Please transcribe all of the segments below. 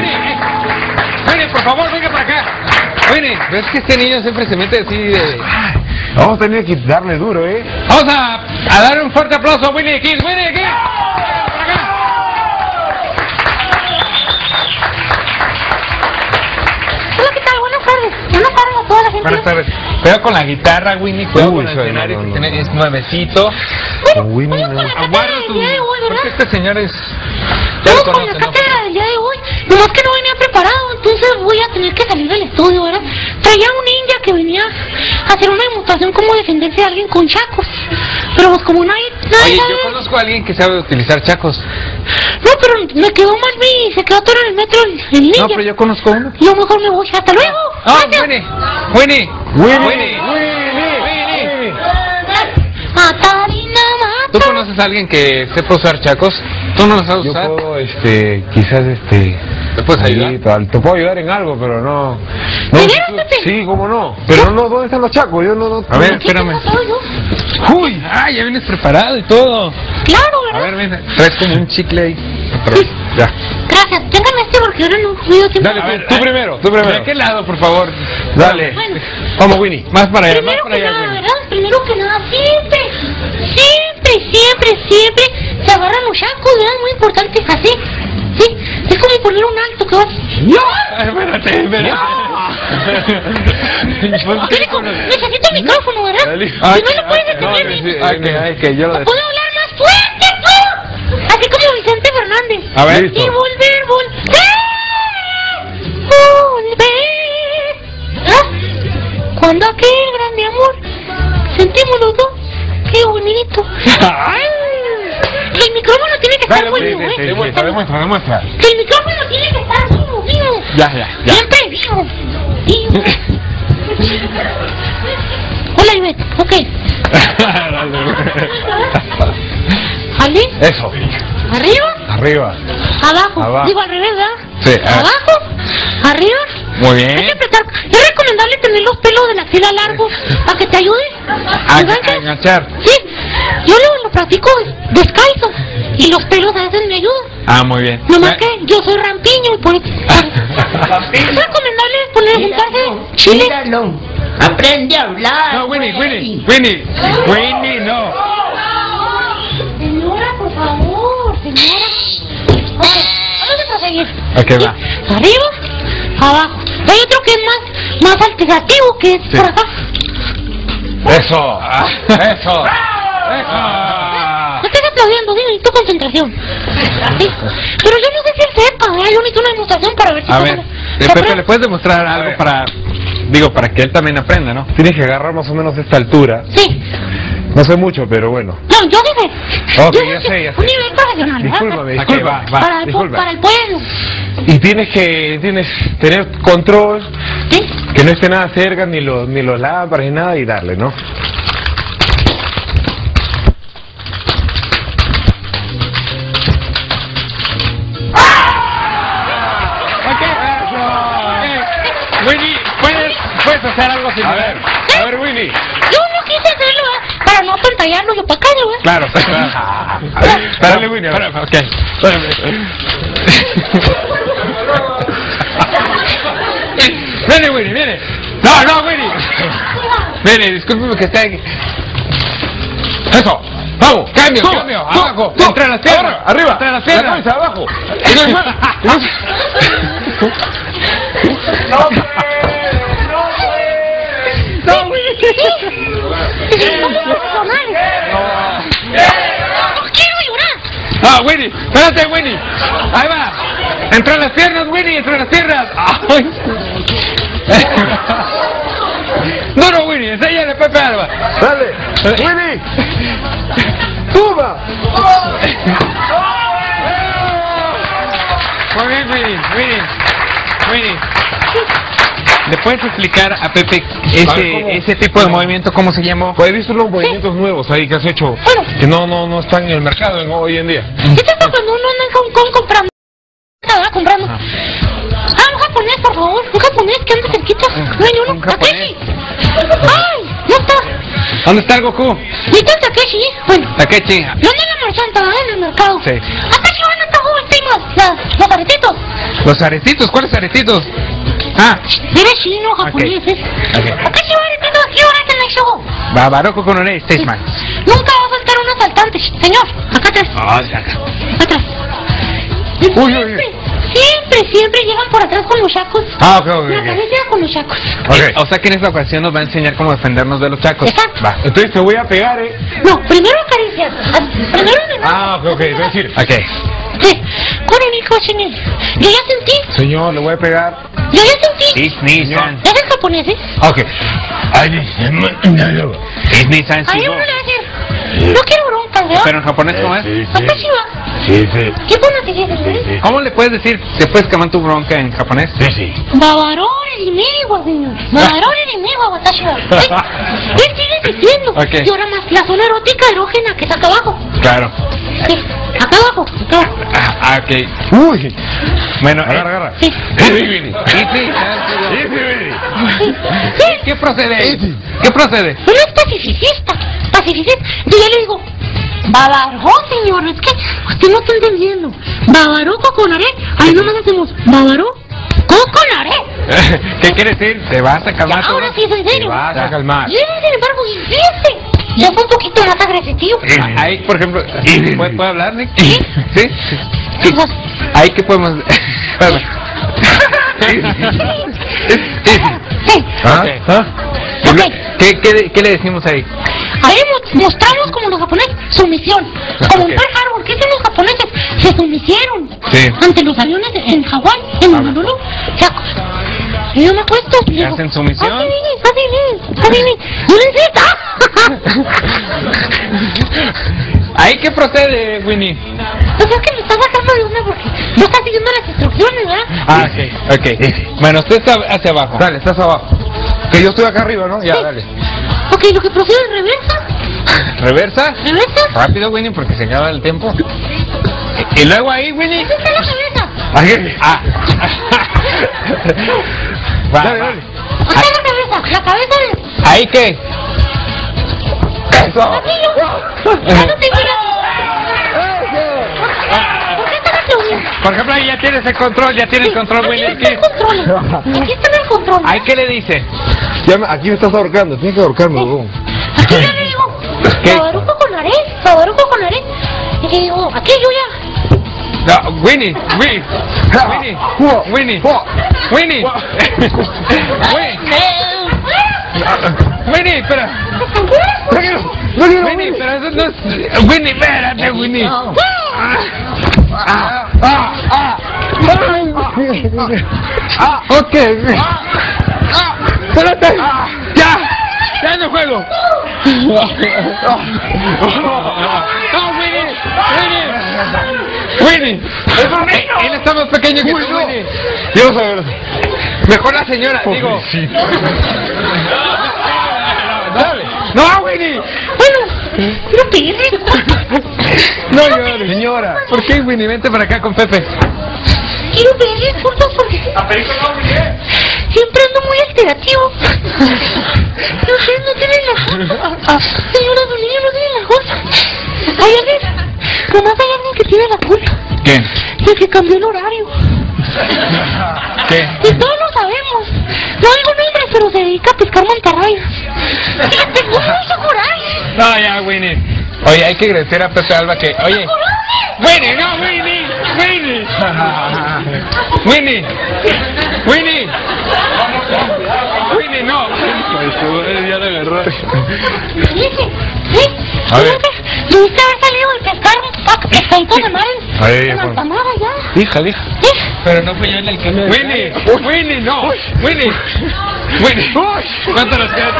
Winnie, eh. Winnie, por favor, venga para acá. Winnie, ves que este niño siempre se mete así de... Vamos a tener que darle duro, ¿eh? Vamos a, a dar un fuerte aplauso a Winnie Kids. Winnie Kids. Para acá. Hola, ¿qué tal? Buenas tardes. Buenas tardes a toda la gente. Buenas tardes. Cuidado con la guitarra, Winnie. Cuidado Uy, con el soy- escenario. no, no, no. Es nuevecito. Bueno, Winnie, no. Aguarda tu... Porque este señor es... Ya lo Vamos con conoce, ¿no? Nomás que no venía preparado, entonces voy a tener que salir del estudio, ¿verdad? Traía un ninja que venía a hacer una demostración cómo defenderse de alguien con chacos. Pero pues como nadie, nadie Oye, sabe... yo conozco a alguien que sabe utilizar chacos. No, pero me quedó mal mi... Se quedó todo en el metro el, el ninja. No, pero yo conozco uno. Yo mejor me voy. ¡Hasta luego! Ah. Winnie. Winnie. Winnie, Winnie. Winnie. Matarina, ¿Tú mata. conoces a alguien que sepa usar chacos? ¿Tú no los sabes Yo usar? puedo, este, quizás, este... ¿Te puedes ahí, ayudar? tal, Te puedo ayudar en algo, pero no... no ¿De tú-? Sí, cómo no. Pero no, ¿dónde están los chacos? Yo no... no A ver, ¿Qué espérame. Uy, ah, ya vienes preparado y todo. Claro, A ¿verdad? ver, ven, traes como un chicle ahí. Otra vez. Ya. Gracias. Tengan este porque ahora no dio tiempo. Dale, A ver, tú primero, tú ¿De primero. qué lado, por favor? Dale. Bueno. Vamos, Winnie. Más para allá, más Primero para que allá, nada, Winnie. ¿verdad? Primero que nada, siempre, siempre, siempre, siempre se agarran los chacos, ¿verdad? Muy importante, así. Como poner un alto vas. Ay, Espérate, espérate. Pues, ¿qué Necesito el micrófono, ¿verdad? Si no lo puedes No, ni- ay, que, ay, que yo lo... ¿O puedo hablar más fuerte, puedo? Así como Vicente Fernández. A ver. Y volver, volver. Volver. ¿Ah? Cuando aquel grande amor sentimos los dos. Qué bonito. Ay. El micrófono tiene que estar muy sí, ¿eh? Demuestra, demuestra, demuestra. El micrófono tiene que estar vivo, vivo. Ya, ya, ya. Siempre vivo. Vivo. Hola, Ivette. Ok. ¿Ali? Eso. ¿Arriba? Arriba. Abajo. Abajo. Digo al revés, ¿verdad? Sí. Abajo. Arriba. Muy Hay que bien. apretar. Es recomendable tener los pelos de la axila largos para que te ayude. A, a enganchar. Sí. Yo lo, lo practico descalzo. Y los pelos a veces me ayudan. Ah, muy bien. Nomás que yo soy rampiño y por eso. Es recomendable poner juntarse chile. Míralo. Aprende a hablar. No, Winnie. Winnie, Winnie. Winnie, no. Señora, por favor, señora. Ok, vamos a proseguir. Ok, va. Sí, Arriba, abajo. Hay otro que es más, más alternativo, que es Sí. por acá. Eso. Eso. Ah. Aplaudiendo, sí, necesito concentración. Sí. Pero yo no sé si él sepa, ¿verdad? Yo necesito una demostración para ver si A se ver, eh, Pepe. ¿le puedes demostrar algo para, digo, para que él también aprenda, ¿no? Tienes que agarrar más o menos esta altura. Sí. No sé mucho, pero bueno. No, yo dije. Ok, yo ya dije, sé, ya sé. Un nivel profesional. Discúlpame, disculpa. va, va. Para, el, disculpa. para el pueblo. Y tienes que tienes tener control, ¿Sí? que no esté nada cerca, ni los ni los lámparas ni nada, y darle, ¿no? Hacer algo A ver, a ver, Winnie. Yo no quise hacerlo ¿verdad? para no apantallarlo yo para acá, ¿verdad? Claro, claro. Winnie, a ver. Espera, ok. Viene, Winnie, viene. No, no, Winnie. Viene, discúlpeme que esté aquí. Eso. Vamos, cambio, Tú, cambio. tú, abajo, tú. entre las piernas. Arriba. Entre las La piernas. cabeza, abajo. Y no hay más. Y no- No, Winnie. Somos profesionales. No quiero llorar. Ah, Winnie, espérate, Winnie. Ahí va. Entre las piernas, Winnie, entre las piernas. Ay. No, no, Winnie, enséñale Pepe Alba. Dale. Winnie. Toma. Muy bien, Winnie, Winnie, Winnie. ¿Le puedes explicar a Pepe A ver, ese, ese tipo de movimiento, cómo se llamó? Pues he visto unos movimientos nuevos ahí que has hecho Bueno. que no no no están en el mercado en- hoy en día. ¿Qué es cuando uno anda en Hong Kong comprando? ¿Verdad? Comprando. Ajá. Ah, un japonés, por favor. Un japonés que anda cerquita. No hay uno. un. Takeshi. Ay, no está. ¿Dónde está el Goku? ¿Viste el Takeshi? Bueno. Takechi. ¿Dónde la marchanta? ¿verdad? En el mercado. Sí. Atashi van a estar las, los aretitos. Los aretitos, ¿cuáles aretitos? Ah, Eres chino, japonés. ¿eh? Ok. Acá se va aretitos, aquí ahora en el show. Babaroco con Ore, Stageman. Nunca va a faltar un asaltante, señor. Acá atrás, Ah, de acá. acá atrás. Y Uy, uy, siempre, siempre, siempre llegan por atrás con los chacos. Ah, ok, ok, La ok. cabeza con los chacos. Ok. O sea que en esta ocasión nos va a enseñar cómo defendernos de los chacos. Exacto. Va. Entonces te voy a pegar, ¿eh? No, primero acaricias. Primero me Ah, ok, ok. Es decir, Ok. Sí. Kuroniko Shinel. Yo ya sentí, señor, le voy a pegar. yo ya sentí. Is Nissan. ¿Es en japonés, eh? Ok. Is Nissan Ahí uno le va a decir, no quiero broncas, ¿verdad? Pero en japonés, ¿cómo es? Sí. Sí, sí. ¿Qué pones que dices? ¿Cómo le puedes decir? ¿Te puedes quemar tu bronca en japonés? Sí, sí. Babarón enemigo, señor. Babarón enemigo, Watashi wa. ¿Sí? Él sigue diciendo. Y ahora más la zona erótica erógena que está acá abajo. Claro. Acá abajo. Acá abajo. Ah, ok. Uy. Bueno, Agarra, eh, agarra. Sí. Sí, sí, sí. Sí. Sí. ¿Qué procede? ¿Qué procede? Él es pacifista. Pacifista. Yo ya le digo. Babaró, señor, es que usted no está entendiendo. Babaró coconaré. Ahí nomás hacemos babaró coconaré. ¿Qué quiere decir? ¿Te vas a calmar? Ahora sí es en Te serio. vas a calmar. Y él, sin embargo, insiste. Ya fue un poquito más agresivo. Ah, Ahí, por ejemplo, ¿puede, puede hablar, Nick? Sí. ¿Sí? Sí. Ahí que podemos... Sí. ¿Ah? ¿Ah? ¿Qué, qué, qué le decimos ahí? Ahí mo- mostramos como los japoneses sumisión. Como en Ok. Pearl Harbor, ¿qué hicieron los japoneses? Se sumisieron Sí. ante los aviones en Hawái, en Honolulu. O sea, y yo me acuesto. hacen sumisión? Así viene, así viene, así viene. Yo le insisto. ¿Ahí qué procede, Winnie? O sea que me está sacando de una porque no está siguiendo las instrucciones, ¿verdad? Ah, ok. Ok. Bueno, usted está hacia abajo. Dale, estás abajo. Que yo estoy acá arriba, ¿no? Ya, Sí. dale. Ok, lo que procede es reversa. ¿Reversa? Reversa. Rápido, Winnie, porque se acaba el tiempo. Y, y luego ahí, Winnie. Esa está la cabeza. Ahí. Ah. Va, Dale, va. dale. La cabeza. La cabeza de... ¿Ahí qué? Eso. Aquí yo. Ya no te mira. ¿Por qué estás aplaudiendo? Por ejemplo, ahí ya tienes el control, ya tienes el control, Aquí Winnie. está el control. Aquí está el control. ¿Ahí qué le dice? Ya me- aquí me estás ahorcando. Tienes que ahorcarme, huevón. Aquí ya le digo. ¿Qué? Babaruco con aré. Babaruco con aré. Y le digo, aquí yo ya. No, Winnie, Winnie, Winnie, Winnie, Winnie, Winnie, Winnie, espera, Tranquilo. No quiero. Winnie, pero eso no es, Winnie, espérate, Winnie. ¡Ah! Ah, ah, ah. Ah, ok. Espérate, ya, ya no juego. No, Winnie, Winnie, Winnie, Eh, él está más pequeño que tú, Winnie. Quiero saber. Mejor la señora, digo. No, Winnie. Bueno, quiero pedirle. No llores. Señora. ¿Por qué, Winnie? Vente para acá con Pepe. Quiero pedirle disculpas porque siempre ando muy alterativo. Y ustedes no tienen la culpa. Señora, los niños no tienen la culpa. Hay alguien, nomás hay alguien que tiene la culpa. ¿Qué? El que cambió el horario. ¿Qué? Y todos lo sabemos. No digo nombre, pero se dedica a pescar mantarrayas. Y tengo mucho coraje. No, ya, Winnie. Oye, hay que agradecer a Pepe Alba que... Oye... Winnie, no, Winnie. Winnie. Winnie. Winnie. Winnie, no. Ya la agarró. A ver. Debiste haber salido de pescar pa- pescaditos de mar en, Ahí, en Juan. Altamara ya. Hija, hija. Pero no fue yo en el cambio. Winnie. Winnie, no. Winnie. Winnie. ¿Cuánto nos queda?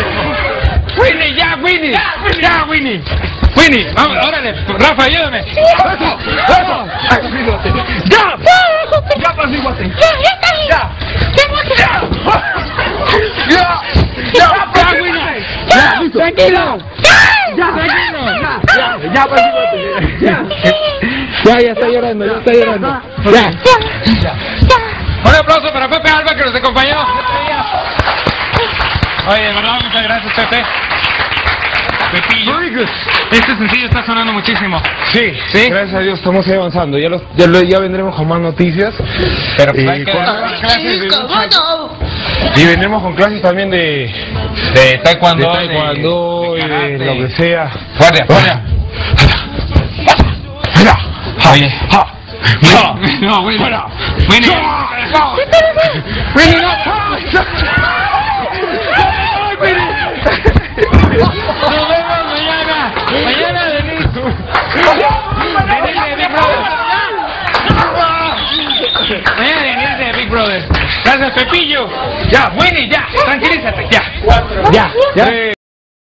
Winnie, ya, Winnie. Ya, Winnie. Winnie, vamos, órale. Rafa, ayúdame. ¡Eso! ¡Eso! ¡Apacíguate! ¡Ya! ¡Ya, apacíguate! Ya, ya está bien. ¡Ya! Ya, ¡Ya! ¡Ya! Ya, Winnie. ¡Ya! Tranquilo. ¡Ya! Ya, tranquilo. Ya. ¡Ya! ¡Ya, apacíguate! ¡Ya! Ya, ya está llorando, ya está llorando. Ya. Ya, ya. Un aplauso para Pepe Alba que nos acompañó. Oye, de verdad, muchas gracias, Pepe. Pepillo. Este sencillo está sonando muchísimo. Sí, ¿Sí? gracias a Dios estamos ahí avanzando. Ya, los, ya, ya vendremos con más noticias. Pero pues Y hay que... con- Sí, cómo no. Y vendremos con clases también de, De de taekwondo, taekwondo y de lo que sea. Fuerte, fuerte. Oye. No, Winnie. Winnie. No. Pepillo. Ya, Winnie, ya. Tranquilízate, ya. Ya, ya.